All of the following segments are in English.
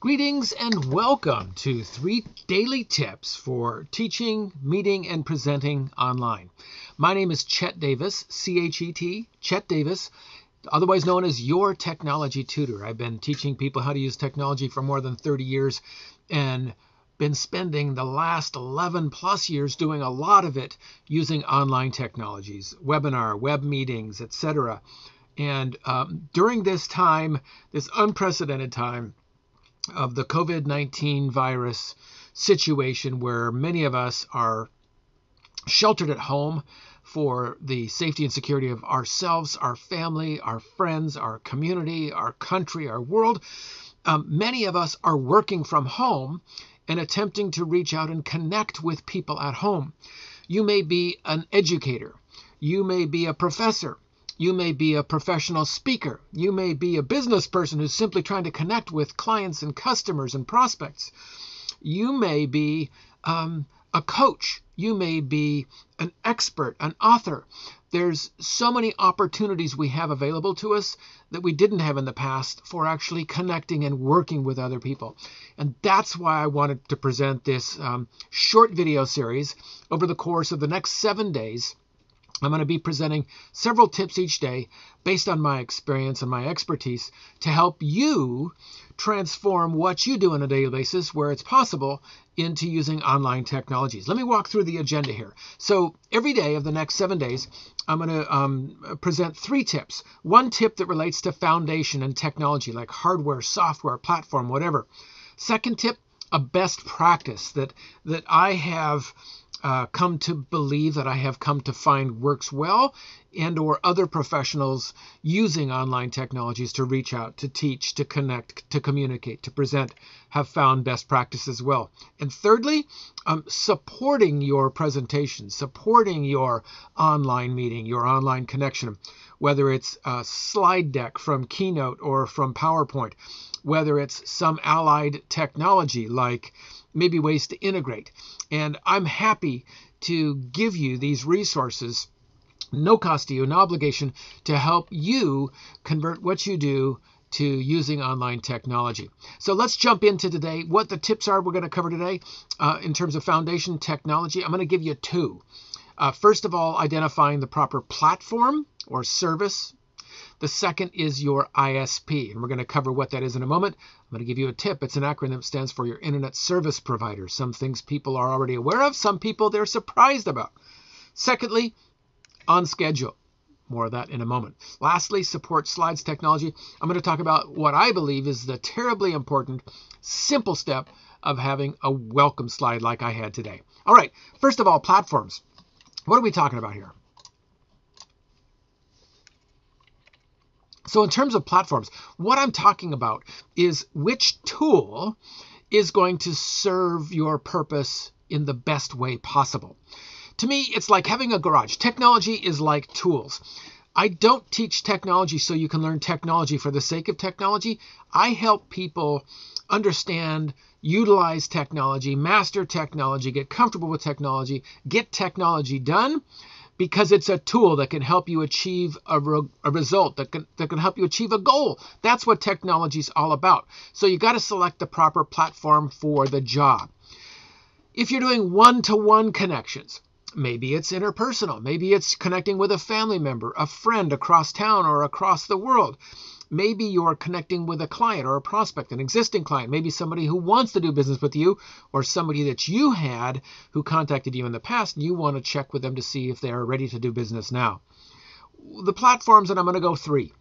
Greetings and welcome to three daily tips for teaching, meeting, and presenting online. My name is Chet Davis, C H E T, Chet Davis, otherwise known as your technology tutor. I've been teaching people how to use technology for more than 30 years and been spending the last 11 plus years doing a lot of it using online technologies, webinar, web meetings, etc. And um, during this time, this unprecedented time, of the COVID 19 virus situation where many of us are sheltered at home for the safety and security of ourselves, our family, our friends, our community, our country, our world. Um, many of us are working from home and attempting to reach out and connect with people at home. You may be an educator, you may be a professor, you may be a professional speaker. You may be a business person who's simply trying to connect with clients and customers and prospects. You may be um, a coach. You may be an expert, an author. There's so many opportunities we have available to us that we didn't have in the past for actually connecting and working with other people. And that's why I wanted to present this um, short video series over the course of the next seven days I'm going to be presenting several tips each day based on my experience and my expertise to help you transform what you do on a daily basis where it's possible into using online technologies. Let me walk through the agenda here. So every day of the next seven days, I'm going to um, present three tips. One tip that relates to foundation and technology like hardware, software, platform, whatever. Second tip, a best practice that that I have uh, come to believe that I have come to find works well and or other professionals using online technologies to reach out, to teach, to connect, to communicate, to present have found best practices well. And thirdly, um, supporting your presentation, supporting your online meeting, your online connection, whether it's a slide deck from Keynote or from PowerPoint, whether it's some allied technology like maybe ways to integrate. And I'm happy to give you these resources, no cost to you, no obligation, to help you convert what you do to using online technology. So let's jump into today. What the tips are we're going to cover today uh, in terms of foundation technology. I'm going to give you two. Uh, first of all, identifying the proper platform or service the second is your ISP, and we're going to cover what that is in a moment. I'm going to give you a tip. It's an acronym that stands for your Internet Service Provider. Some things people are already aware of, some people they're surprised about. Secondly, on schedule. More of that in a moment. Lastly, support slides technology. I'm going to talk about what I believe is the terribly important, simple step of having a welcome slide like I had today. All right, first of all, platforms. What are we talking about here? So, in terms of platforms, what I'm talking about is which tool is going to serve your purpose in the best way possible. To me, it's like having a garage. Technology is like tools. I don't teach technology so you can learn technology for the sake of technology. I help people understand, utilize technology, master technology, get comfortable with technology, get technology done because it's a tool that can help you achieve a, re- a result that can, that can help you achieve a goal. That's what technology is all about. So you got to select the proper platform for the job. If you're doing one-to-one connections, maybe it's interpersonal, maybe it's connecting with a family member, a friend across town or across the world. Maybe you're connecting with a client or a prospect, an existing client, maybe somebody who wants to do business with you, or somebody that you had who contacted you in the past, and you want to check with them to see if they are ready to do business now. The platforms, and I'm going to go three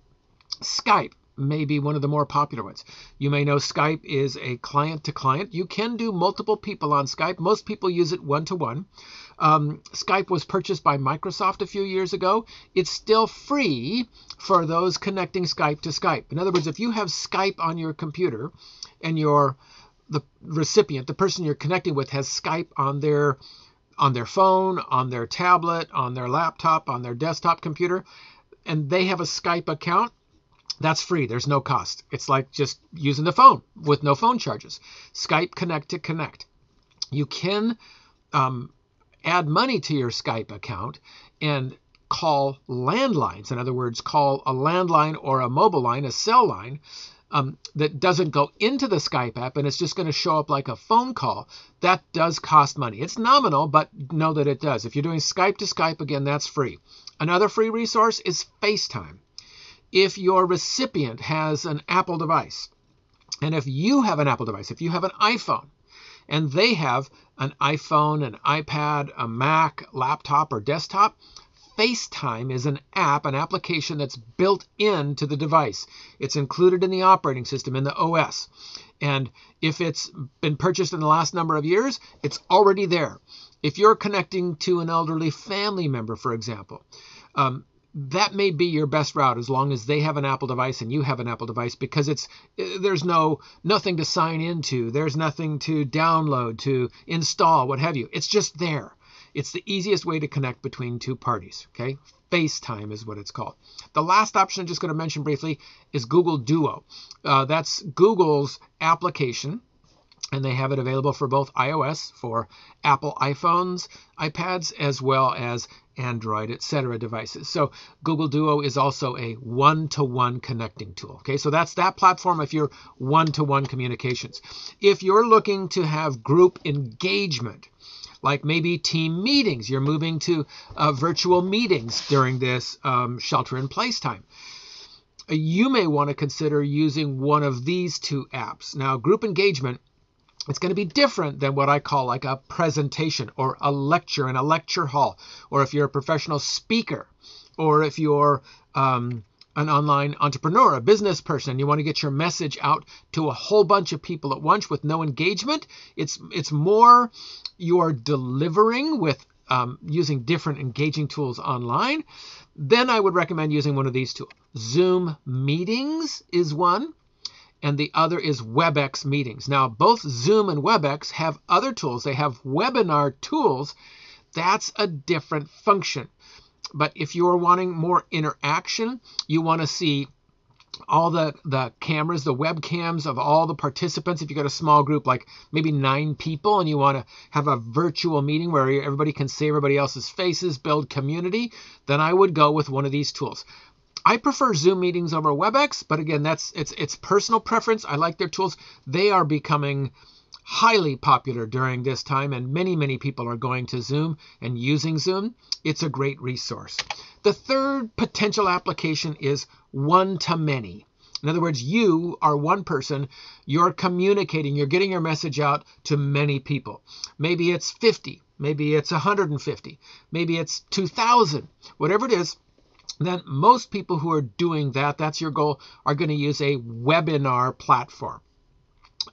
Skype may be one of the more popular ones. You may know Skype is a client to client. You can do multiple people on Skype. Most people use it one to one. Skype was purchased by Microsoft a few years ago. It's still free for those connecting Skype to Skype. In other words, if you have Skype on your computer and your the recipient, the person you're connecting with has Skype on their on their phone, on their tablet, on their laptop, on their desktop computer, and they have a Skype account, that's free. There's no cost. It's like just using the phone with no phone charges. Skype Connect to Connect. You can um, add money to your Skype account and call landlines. In other words, call a landline or a mobile line, a cell line, um, that doesn't go into the Skype app and it's just going to show up like a phone call, that does cost money. It's nominal, but know that it does. If you're doing Skype to Skype, again, that's free. Another free resource is FaceTime. If your recipient has an Apple device, and if you have an Apple device, if you have an iPhone, and they have an iPhone, an iPad, a Mac, laptop, or desktop, FaceTime is an app, an application that's built into the device. It's included in the operating system, in the OS. And if it's been purchased in the last number of years, it's already there. If you're connecting to an elderly family member, for example, um, that may be your best route as long as they have an Apple device and you have an Apple device because it's there's no nothing to sign into, there's nothing to download, to install, what have you. It's just there. It's the easiest way to connect between two parties. Okay, FaceTime is what it's called. The last option I'm just going to mention briefly is Google Duo. Uh, that's Google's application and they have it available for both iOS for Apple iPhones, iPads, as well as Android, etc. devices. So Google Duo is also a one-to-one connecting tool. Okay, so that's that platform if you're one-to-one communications. If you're looking to have group engagement, like maybe team meetings, you're moving to uh, virtual meetings during this um, shelter-in-place time you may want to consider using one of these two apps. Now, group engagement it's going to be different than what I call like a presentation or a lecture in a lecture hall, or if you're a professional speaker, or if you're um, an online entrepreneur, a business person, you want to get your message out to a whole bunch of people at once with no engagement. It's it's more you're delivering with um, using different engaging tools online. Then I would recommend using one of these tools. Zoom meetings is one and the other is WebEx meetings. Now, both Zoom and WebEx have other tools. They have webinar tools. That's a different function. But if you are wanting more interaction, you want to see all the, the cameras, the webcams of all the participants. If you've got a small group, like maybe nine people, and you want to have a virtual meeting where everybody can see everybody else's faces, build community, then I would go with one of these tools. I prefer Zoom meetings over WebEx, but again, that's it's it's personal preference. I like their tools. They are becoming highly popular during this time, and many, many people are going to Zoom and using Zoom. It's a great resource. The third potential application is one to many. In other words, you are one person, you're communicating, you're getting your message out to many people. Maybe it's 50, maybe it's 150, maybe it's 2,000, whatever it is then most people who are doing that, that's your goal, are going to use a webinar platform.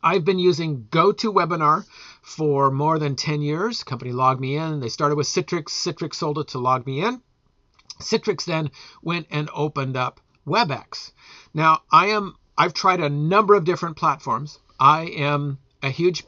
I've been using GoToWebinar for more than 10 years. company LogMeIn. They started with Citrix. Citrix sold it to LogMeIn. Citrix then went and opened up WebEx. Now, I am I've tried a number of different platforms. I am a huge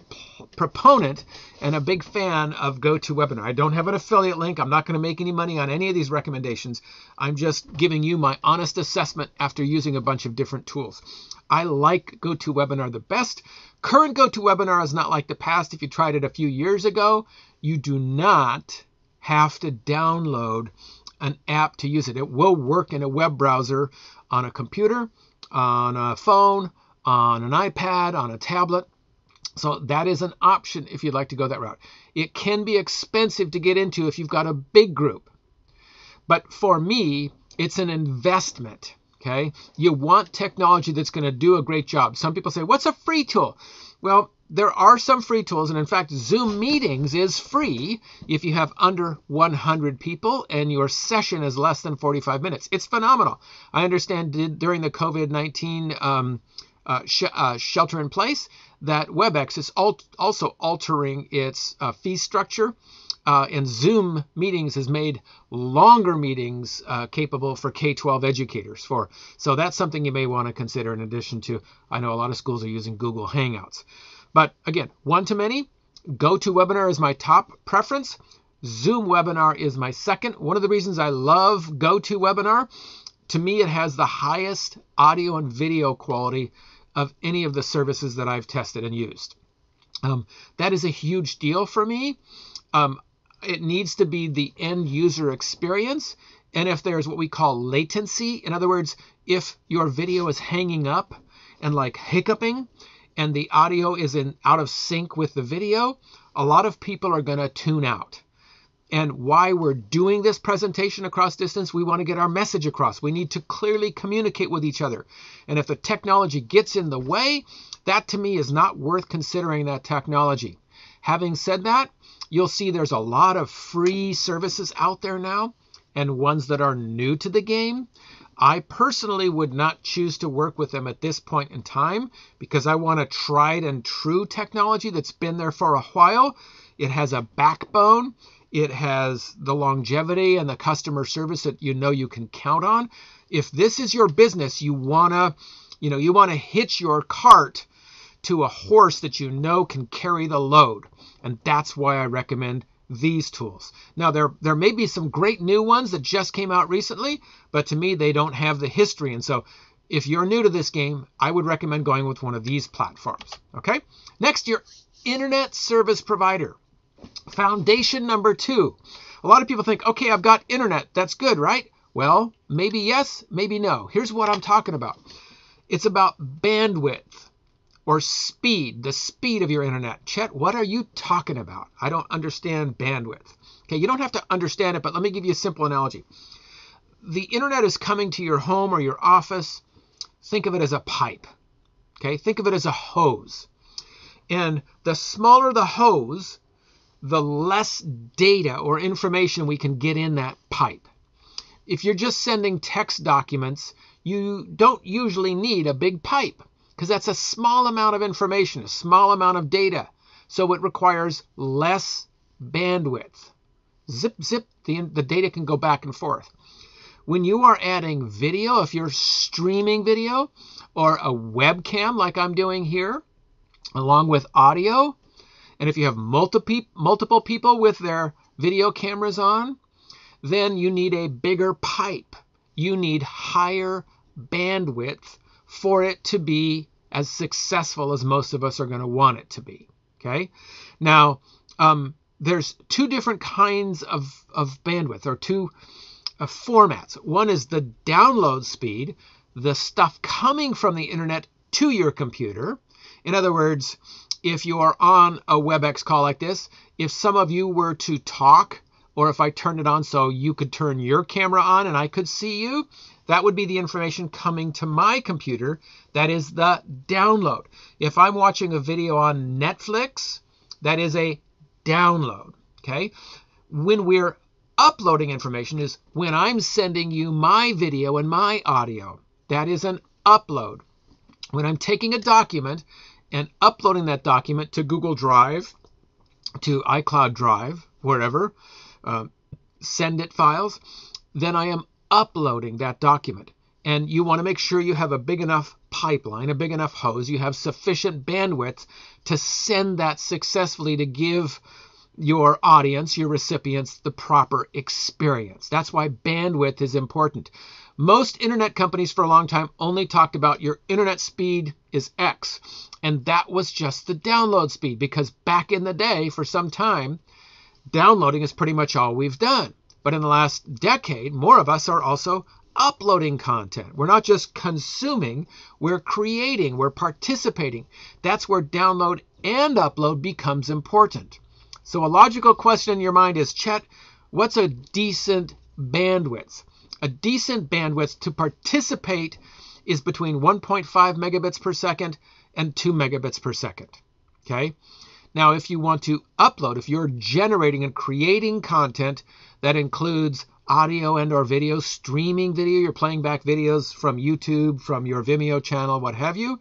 proponent and a big fan of GoToWebinar. I don't have an affiliate link. I'm not going to make any money on any of these recommendations. I'm just giving you my honest assessment after using a bunch of different tools. I like GoToWebinar the best. Current GoToWebinar is not like the past. If you tried it a few years ago, you do not have to download an app to use it. It will work in a web browser on a computer, on a phone, on an iPad, on a tablet. So that is an option if you'd like to go that route. It can be expensive to get into if you've got a big group. But for me, it's an investment. Okay? You want technology that's going to do a great job. Some people say, "What's a free tool?" Well, there are some free tools, and in fact, Zoom meetings is free if you have under 100 people and your session is less than 45 minutes. It's phenomenal. I understand during the COVID 19 um, uh, sh- uh, shelter in place, that WebEx is al- also altering its uh, fee structure. Uh, and Zoom meetings has made longer meetings uh, capable for K-12 educators. For so that's something you may want to consider in addition to I know a lot of schools are using Google Hangouts. But again, one to many. GoToWebinar is my top preference. Zoom Webinar is my second. One of the reasons I love GoToWebinar, to me, it has the highest audio and video quality of any of the services that I've tested and used. Um, that is a huge deal for me. Um, it needs to be the end user experience. And if there's what we call latency, in other words, if your video is hanging up and like hiccuping and the audio is in out of sync with the video, a lot of people are going to tune out. And why we're doing this presentation across distance, we want to get our message across. We need to clearly communicate with each other. And if the technology gets in the way, that to me is not worth considering that technology. Having said that, you'll see there's a lot of free services out there now and ones that are new to the game. I personally would not choose to work with them at this point in time because I want a tried and true technology that's been there for a while. It has a backbone it has the longevity and the customer service that you know you can count on. If this is your business, you wanna, you know, you want to hitch your cart to a horse that you know can carry the load. And that's why I recommend these tools. Now there there may be some great new ones that just came out recently, but to me they don't have the history. And so if you're new to this game, I would recommend going with one of these platforms. Okay? Next, your internet service provider. Foundation number two. A lot of people think, okay, I've got internet. That's good, right? Well, maybe yes, maybe no. Here's what I'm talking about it's about bandwidth or speed, the speed of your internet. Chet, what are you talking about? I don't understand bandwidth. Okay, you don't have to understand it, but let me give you a simple analogy. The internet is coming to your home or your office. Think of it as a pipe. Okay, think of it as a hose. And the smaller the hose, the less data or information we can get in that pipe. If you're just sending text documents, you don't usually need a big pipe because that's a small amount of information, a small amount of data. So it requires less bandwidth. Zip, zip, the, the data can go back and forth. When you are adding video, if you're streaming video or a webcam like I'm doing here, along with audio, and if you have multiple multiple people with their video cameras on, then you need a bigger pipe. You need higher bandwidth for it to be as successful as most of us are going to want it to be. Okay. Now, um, there's two different kinds of, of bandwidth or two uh, formats. One is the download speed, the stuff coming from the internet to your computer. In other words, if you are on a WebEx call like this, if some of you were to talk, or if I turned it on so you could turn your camera on and I could see you, that would be the information coming to my computer. That is the download. If I'm watching a video on Netflix, that is a download. Okay? When we're uploading information is when I'm sending you my video and my audio. That is an upload. When I'm taking a document and uploading that document to Google Drive, to iCloud Drive, wherever, uh, send it files, then I am uploading that document. And you want to make sure you have a big enough pipeline, a big enough hose, you have sufficient bandwidth to send that successfully to give your audience, your recipients, the proper experience. That's why bandwidth is important. Most internet companies for a long time only talked about your internet speed is X. And that was just the download speed because back in the day, for some time, downloading is pretty much all we've done. But in the last decade, more of us are also uploading content. We're not just consuming, we're creating, we're participating. That's where download and upload becomes important. So a logical question in your mind is, Chet, what's a decent bandwidth? A decent bandwidth to participate is between 1.5 megabits per second and 2 megabits per second. Okay? Now, if you want to upload, if you're generating and creating content that includes audio and or video, streaming video, you're playing back videos from YouTube, from your Vimeo channel, what have you,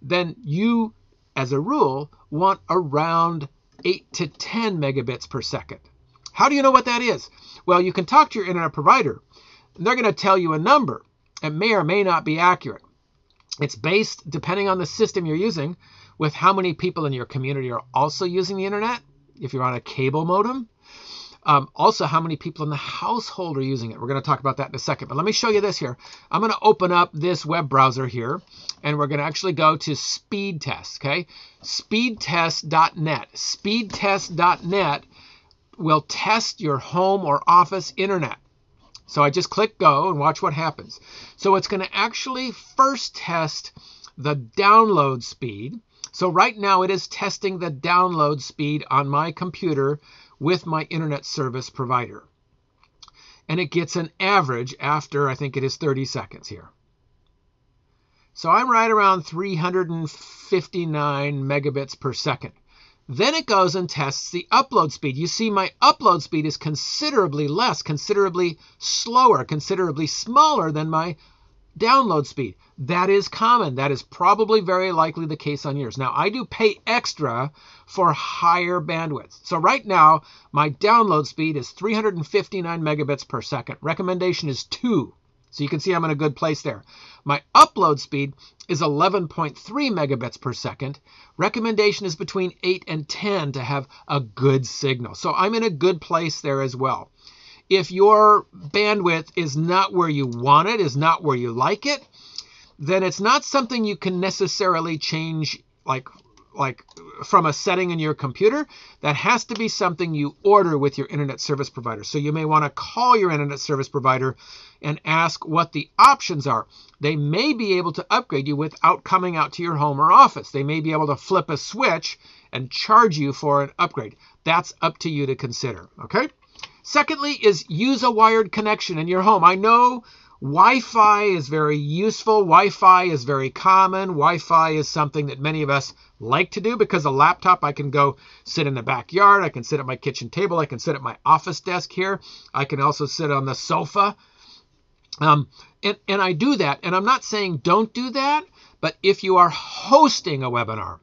then you, as a rule, want around 8 to 10 megabits per second. How do you know what that is? Well, you can talk to your internet provider. They're going to tell you a number. It may or may not be accurate. It's based, depending on the system you're using, with how many people in your community are also using the internet, if you're on a cable modem. Um, also, how many people in the household are using it. We're going to talk about that in a second. But let me show you this here. I'm going to open up this web browser here, and we're going to actually go to speed test, okay? Speedtest.net. Speedtest.net will test your home or office internet. So I just click go and watch what happens. So it's going to actually first test the download speed. So right now it is testing the download speed on my computer with my internet service provider. And it gets an average after, I think it is 30 seconds here. So I'm right around 359 megabits per second. Then it goes and tests the upload speed. You see, my upload speed is considerably less, considerably slower, considerably smaller than my download speed. That is common. That is probably very likely the case on yours. Now, I do pay extra for higher bandwidth. So right now, my download speed is 359 megabits per second. Recommendation is 2. So you can see I'm in a good place there. My upload speed is 11.3 megabits per second. Recommendation is between 8 and 10 to have a good signal. So I'm in a good place there as well. If your bandwidth is not where you want it, is not where you like it, then it's not something you can necessarily change like like from a setting in your computer, that has to be something you order with your internet service provider. So you may want to call your internet service provider and ask what the options are. They may be able to upgrade you without coming out to your home or office. They may be able to flip a switch and charge you for an upgrade. That's up to you to consider, okay? Secondly is use a wired connection in your home. I know Wi-Fi is very useful. Wi-Fi is very common. Wi-Fi is something that many of us like to do because a laptop, I can go sit in the backyard. I can sit at my kitchen table. I can sit at my office desk here. I can also sit on the sofa. Um, and, and I do that. And I'm not saying don't do that, but if you are hosting a webinar,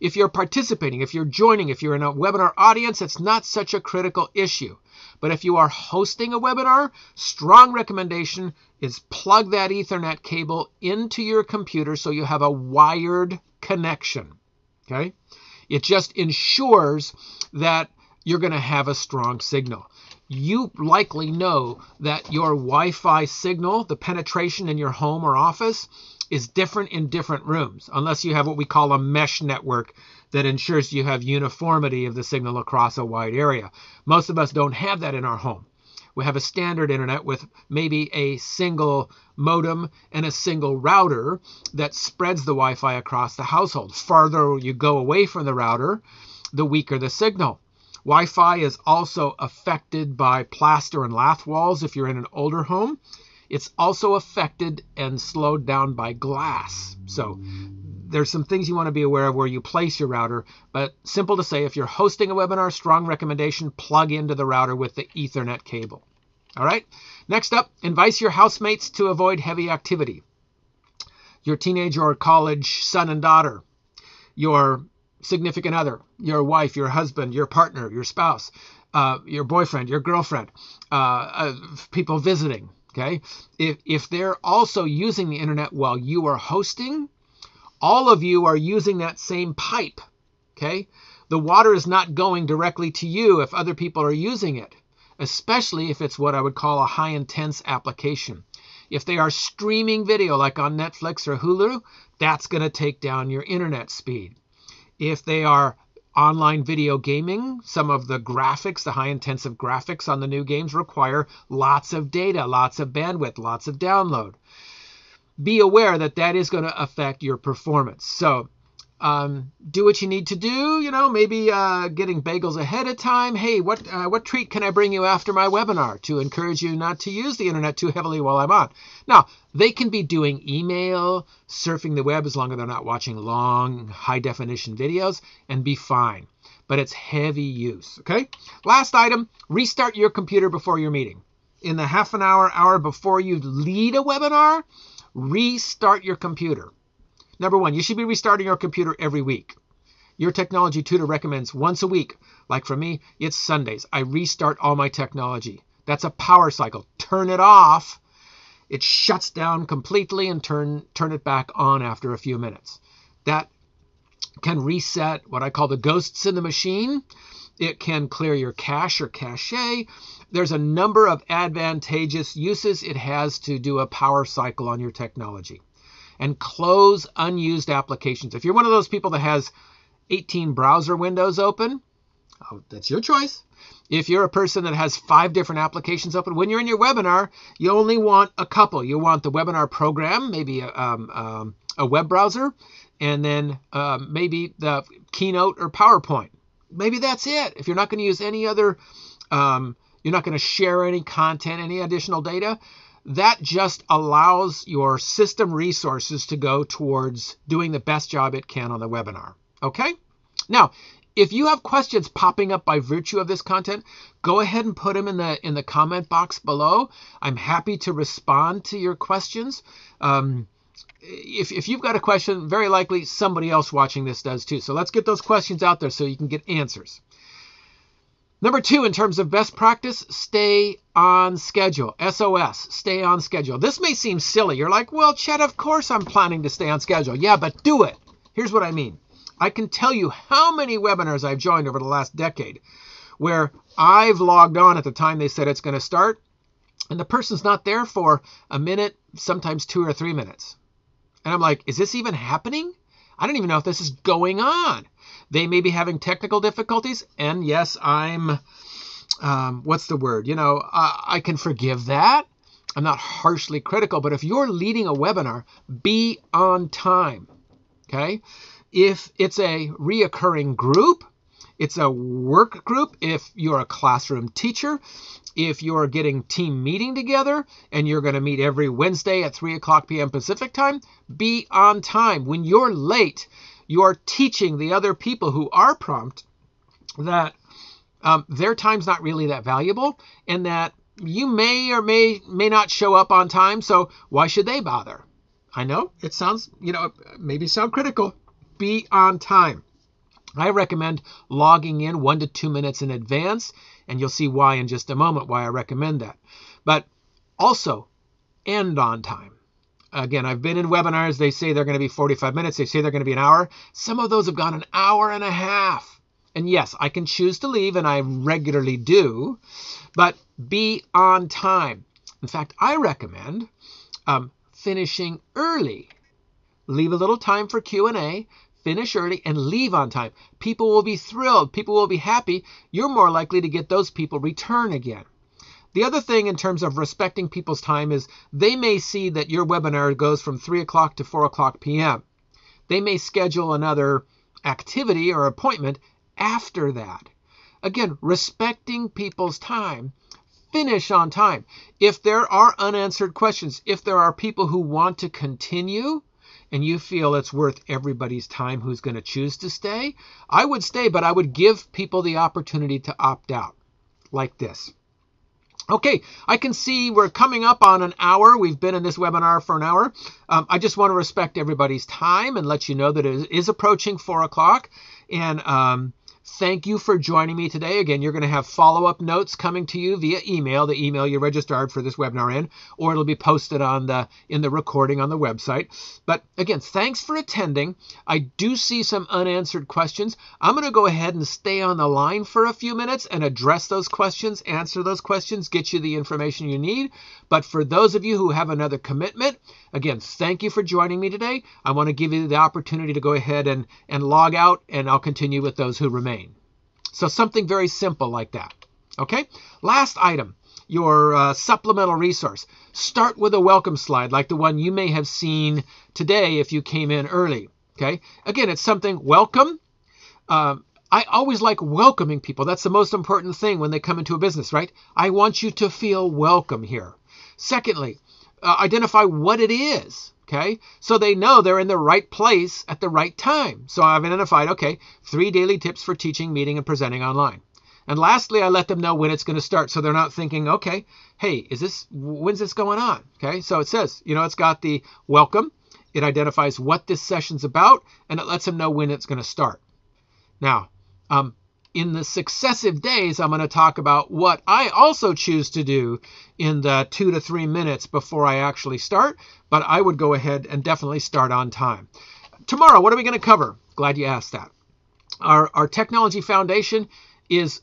if you're participating, if you're joining, if you're in a webinar audience, it's not such a critical issue. But if you are hosting a webinar, strong recommendation is plug that Ethernet cable into your computer so you have a wired connection. Okay? It just ensures that you're going to have a strong signal. You likely know that your Wi Fi signal, the penetration in your home or office, is different in different rooms, unless you have what we call a mesh network that ensures you have uniformity of the signal across a wide area. Most of us don't have that in our home. We have a standard internet with maybe a single modem and a single router that spreads the Wi Fi across the household. Farther you go away from the router, the weaker the signal. Wi Fi is also affected by plaster and lath walls if you're in an older home. It's also affected and slowed down by glass. So there's some things you want to be aware of where you place your router, but simple to say, if you're hosting a webinar, strong recommendation, plug into the router with the Ethernet cable. All right. Next up, advise your housemates to avoid heavy activity. Your teenage or college son and daughter, your significant other, your wife, your husband, your partner, your spouse, uh, your boyfriend, your girlfriend, uh, uh, people visiting, Okay. If, if they're also using the internet while you are hosting, all of you are using that same pipe. Okay. The water is not going directly to you if other people are using it, especially if it's what I would call a high intense application. If they are streaming video like on Netflix or Hulu, that's going to take down your internet speed. If they are online video gaming, some of the graphics, the high intensive graphics on the new games require lots of data, lots of bandwidth, lots of download. Be aware that that is going to affect your performance. So um, do what you need to do. You know, maybe uh, getting bagels ahead of time. Hey, what uh, what treat can I bring you after my webinar to encourage you not to use the internet too heavily while I'm on? Now, they can be doing email, surfing the web as long as they're not watching long, high definition videos, and be fine. But it's heavy use. Okay. Last item: restart your computer before your meeting. In the half an hour, hour before you lead a webinar, restart your computer. Number one, you should be restarting your computer every week. Your technology tutor recommends once a week. Like for me, it's Sundays. I restart all my technology. That's a power cycle. Turn it off. It shuts down completely and turn turn it back on after a few minutes. That can reset what I call the ghosts in the machine. It can clear your cache or cache. There's a number of advantageous uses it has to do a power cycle on your technology and close unused applications. If you're one of those people that has 18 browser windows open, Oh, that's your choice. If you're a person that has five different applications open, when you're in your webinar, you only want a couple. You want the webinar program, maybe a, um, um, a web browser, and then um, maybe the Keynote or PowerPoint. Maybe that's it. If you're not going to use any other, um, you're not going to share any content, any additional data, that just allows your system resources to go towards doing the best job it can on the webinar. Okay? Now, if you have questions popping up by virtue of this content, go ahead and put them in the in the comment box below. I'm happy to respond to your questions. Um, if, if you've got a question, very likely somebody else watching this does too. So let's get those questions out there so you can get answers. Number two, in terms of best practice, stay on schedule. SOS, stay on schedule. This may seem silly. You're like, well, Chet, of course I'm planning to stay on schedule. Yeah, but do it. Here's what I mean. I can tell you how many webinars I've joined over the last decade where I've logged on at the time they said it's going to start, and the person's not there for a minute, sometimes two or three minutes. And I'm like, is this even happening? I don't even know if this is going on. They may be having technical difficulties, and yes, I'm, um, what's the word? You know, I can forgive that. I'm not harshly critical, but if you're leading a webinar, be on time. Okay? If it's a reoccurring group, it's a work group. If you're a classroom teacher, if you're getting team meeting together and you're going to meet every Wednesday at 3 o'clock p.m. Pacific time, be on time. When you're late, you're teaching the other people who are prompt that um, their time's not really that valuable and that you may or may may not show up on time. So why should they bother? I know it sounds, you know, maybe sound critical, be on time. I recommend logging in one to two minutes in advance, and you'll see why in just a moment why I recommend that. But also, end on time. Again, I've been in webinars, they say they're going to be 45 minutes, they say they're going to be an hour. Some of those have gone an hour and a half. And yes, I can choose to leave, and I regularly do, but be on time. In fact, I recommend um, finishing early. Leave a little time for Q&A, finish early, and leave on time. People will be thrilled. People will be happy. You're more likely to get those people return again. The other thing in terms of respecting people's time is they may see that your webinar goes from 3 o'clock to 4 o'clock p.m. They may schedule another activity or appointment after that. Again, respecting people's time. Finish on time. If there are unanswered questions, if there are people who want to continue, and you feel it's worth everybody's time who's going to choose to stay, I would stay, but I would give people the opportunity to opt out like this. Okay, I can see we're coming up on an hour. We've been in this webinar for an hour. Um, I just want to respect everybody's time and let you know that it is approaching 4 o'clock. And um, Thank you for joining me today. Again, you're going to have follow-up notes coming to you via email, the email you registered for this webinar in, or it'll be posted on the in the recording on the website. But again, thanks for attending. I do see some unanswered questions. I'm going to go ahead and stay on the line for a few minutes and address those questions, answer those questions, get you the information you need. But for those of you who have another commitment, again, thank you for joining me today. I want to give you the opportunity to go ahead and, and log out, and I'll continue with those who remain. So something very simple like that. Okay? Last item, your uh, supplemental resource. Start with a welcome slide like the one you may have seen today if you came in early. Okay? Again, it's something welcome. Um, I always like welcoming people. That's the most important thing when they come into a business, right? I want you to feel welcome here. Secondly, uh, identify what it is. Okay, so they know they're in the right place at the right time. So I've identified, okay, three daily tips for teaching, meeting, and presenting online. And lastly, I let them know when it's going to start. So they're not thinking, okay, hey, is this, when's this going on? Okay, so it says, you know, it's got the welcome, it identifies what this session's about, and it lets them know when it's going to start. Now, um, in the successive days, I'm going to talk about what I also choose to do in the two to three minutes before I actually start, but I would go ahead and definitely start on time. Tomorrow, what are we going to cover? Glad you asked that. Our, our technology foundation is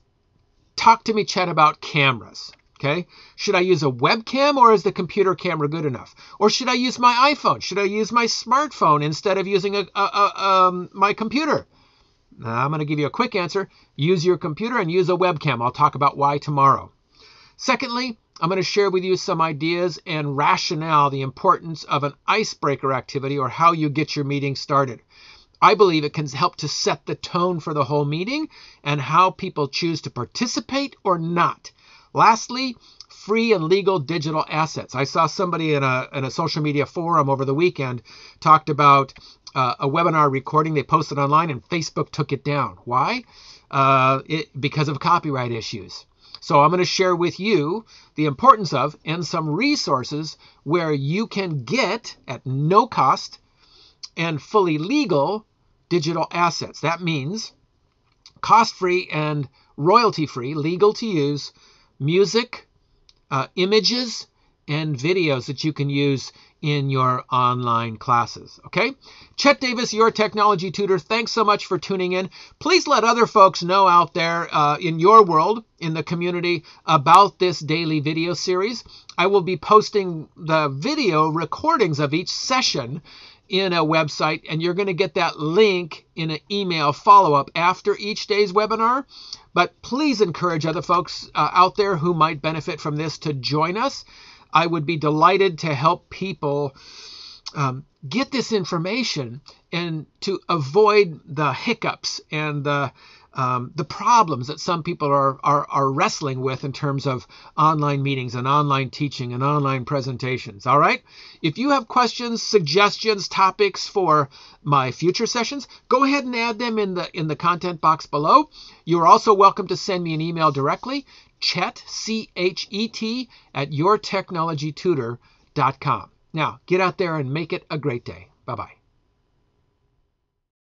talk to me, Chet, about cameras. Okay. Should I use a webcam or is the computer camera good enough? Or should I use my iPhone? Should I use my smartphone instead of using a, a, a um, my computer? Now, I'm going to give you a quick answer. Use your computer and use a webcam. I'll talk about why tomorrow. Secondly, I'm going to share with you some ideas and rationale, the importance of an icebreaker activity or how you get your meeting started. I believe it can help to set the tone for the whole meeting and how people choose to participate or not. Lastly, free and legal digital assets. I saw somebody in a, in a social media forum over the weekend talked about uh, a webinar recording they posted online and Facebook took it down. Why? Uh, it, because of copyright issues. So I'm going to share with you the importance of and some resources where you can get at no cost and fully legal digital assets. That means cost free and royalty free, legal to use music, uh, images, and videos that you can use in your online classes. Okay? Chet Davis, your technology tutor, thanks so much for tuning in. Please let other folks know out there uh, in your world, in the community, about this daily video series. I will be posting the video recordings of each session in a website, and you're going to get that link in an email follow up after each day's webinar. But please encourage other folks uh, out there who might benefit from this to join us. I would be delighted to help people um, get this information and to avoid the hiccups and the um, the problems that some people are, are, are wrestling with in terms of online meetings and online teaching and online presentations. All right. If you have questions, suggestions, topics for my future sessions, go ahead and add them in the in the content box below. You're also welcome to send me an email directly chet, C H E T, at yourtechnologytutor.com. Now, get out there and make it a great day. Bye bye.